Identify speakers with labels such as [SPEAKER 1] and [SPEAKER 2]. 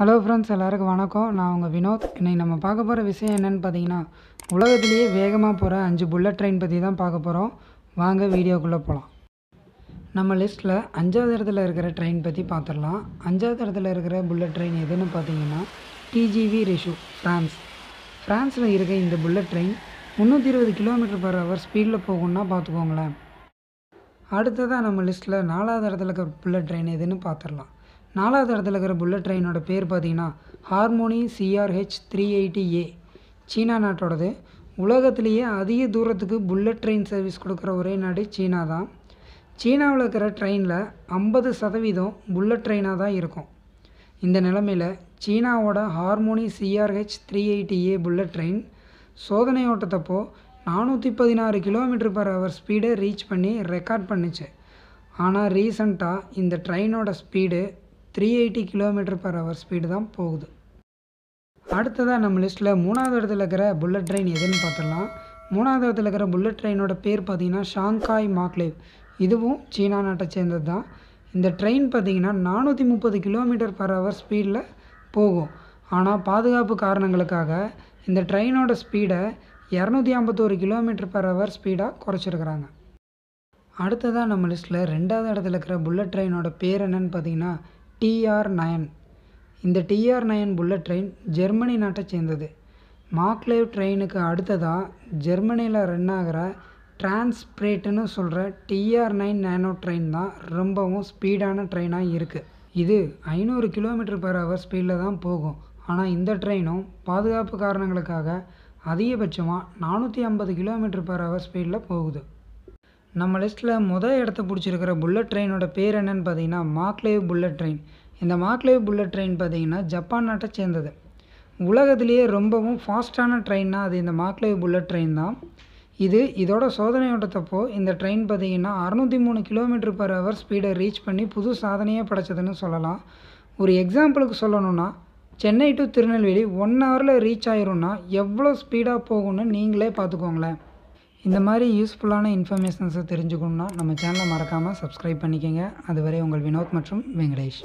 [SPEAKER 1] Hello friends எல்லாருக்கும் வணக்கம். நான் உங்கள் வினோத். இன்றைக்கி நம்ம பார்க்க போகிற விஷயம் என்னென்னு பார்த்தீங்கன்னா உலகத்திலேயே வேகமாக போகிற அஞ்சு புல்லட் ட்ரெயின் பற்றி தான் பார்க்க போகிறோம் வாங்க வீடியோக்குள்ளே போகலாம் நம்ம லிஸ்ட்டில் அஞ்சாவது இடத்துல இருக்கிற ட்ரெயின் பற்றி பார்த்துடலாம். அஞ்சாவது இடத்துல இருக்கிற புல்லட் ட்ரெயின் எதுன்னு பார்த்தீங்கன்னா டிஜிவி ரிஷு ஃப்ரான்ஸ் ஃப்ரான்ஸில் இருக்க இந்த புல்லட் ட்ரெயின் முந்நூற்றி இருபது கிலோமீட்டர் பர் ஹவர் ஸ்பீடில் போகும்னா பார்த்துக்கோங்களேன். அடுத்ததாக நம்ம லிஸ்ட்டில் நாலாவது இடத்துல இருக்கிற புல்லட் ட்ரெயின் எதுன்னு பார்த்துடலாம். நாலாவது இடத்துல இருக்கிற புல்லட் ட்ரெயினோட பேர் பார்த்தீங்கன்னா harmony CRH three eighty A சீனா நாட்டோடது. உலகத்திலேயே அதிக தூரத்துக்கு புல்லட் ட்ரெயின் சர்வீஸ் கொடுக்குற ஒரே நாடு சீனா தான். சீனாவில் இருக்கிற ட்ரெயினில் ஐம்பது சதவீதம் புல்லட் ட்ரெயினாக தான் இருக்கும். இந்த நிலமையில் சீனாவோட harmony CRH three eighty A bullet train சோதனை ஓட்டத்தப்போ நானூற்றி பதினாறு கிலோமீட்டர் பர் ஹவர் ஸ்பீடை ரீச் பண்ணி ரெக்கார்ட் பண்ணுச்சு. ஆனால் ரீசண்டாக இந்த ட்ரெயினோட speed three eighty kilometre per hour speed தான் போகுது. அடுத்ததாக நம்ம லிஸ்ட்டில் மூணாவது இடத்துல இருக்கிற புல்லட் ட்ரெயின் எதுன்னு பார்த்துடலாம். மூணாவது இடத்துல இருக்கிற புல்லட் ட்ரெயினோட பேர் பார்த்திங்கன்னா ஷாங்காய் மாக்லேவ். இதுவும் சீனா நாட்டை சேர்ந்தது தான். இந்த ட்ரெயின் பார்த்தீங்கன்னா நானூற்றி முப்பது கிலோமீட்டர் பர் ஹவர் ஸ்பீடில் போகும். ஆனால் பாதுகாப்பு காரணங்களுக்காக இந்த ட்ரெயினோட ஸ்பீடை இரநூத்தி ஐம்பத்தோரு கிலோமீட்டர் பர் ஹவர் ஸ்பீடாக குறைச்சிருக்கிறாங்க. அடுத்ததாக நம்ம லிஸ்ட்டில் ரெண்டாவது இடத்துல இருக்கிற புல்லட் ட்ரெயினோட பேர் என்னன்னு பார்த்தீங்கன்னா டிஆர் நயன் இந்த TR nine bullet train Germany நாட்டை சேர்ந்தது. மாக்லேவ் ட்ரெயினுக்கு அடுத்ததாக ஜெர்மனியில் ரன் ஆகிற டிரான்ஸ்பிரேட்டுன்னு சொல்கிற டிஆர் நைன் நேனோ ட்ரெயின் தான் ரொம்பவும் ஸ்பீடான ட்ரெயினாக இருக்குது இது ஐநூறு கிலோமீட்டர் பர் ஹவர் ஸ்பீடில் தான் போகும். ஆனால் இந்த ட்ரெயினும் பாதுகாப்பு காரணங்களுக்காக அதிகபட்சமாக நானூற்றி ஐம்பது கிலோமீட்டர் பர் ஹவர் ஸ்பீடில் போகுது. நம்ம லிஸ்ட்டில் முதல் இடத்த பிடிச்சிருக்கிற புல்லட் ட்ரெயினோட பேர் என்னன்னு பார்த்தீங்கன்னா மாக்லேவ் புல்லட் ட்ரெயின் இந்த மாக்லேவ் புல்லட் ட்ரெயின் பார்த்தீங்கன்னா ஜப்பான் நாட்டை சேர்ந்தது. உலகத்திலேயே ரொம்பவும் ஃபாஸ்ட்டான ட்ரெயின்னா அது இந்த மாக்லேவ் புல்லட் ட்ரெயின் தான். இது இதோட சோதனை ஓட்டத்தப்போ இந்த ட்ரெயின் பார்த்தீங்கன்னா அறநூற்றி மூணு கிலோமீட்டர் பர் ஹவர் ஸ்பீடை ரீச் பண்ணி புது சாதனையே படைச்சதுன்னு சொல்லலாம். ஒரு எக்ஸாம்பிளுக்கு சொல்லணும்னா சென்னை டு திருநெல்வேலி ஒன் ஹவரில் ரீச் ஆயிரும்னா எவ்வளோ ஸ்பீடாக போகும்னு நீங்களே பார்த்துக்கோங்களேன். இந்த மாதிரி யூஸ்ஃபுல்லான இன்ஃபர்மேஷன்ஸை தெரிஞ்சுக்கணுன்னா நம்ம சேனலை மறக்காமல் சப்ஸ்கிரைப் பண்ணிக்கோங்க. அதுவரை உங்கள் வினோத் மற்றும் வெங்கடேஷ்.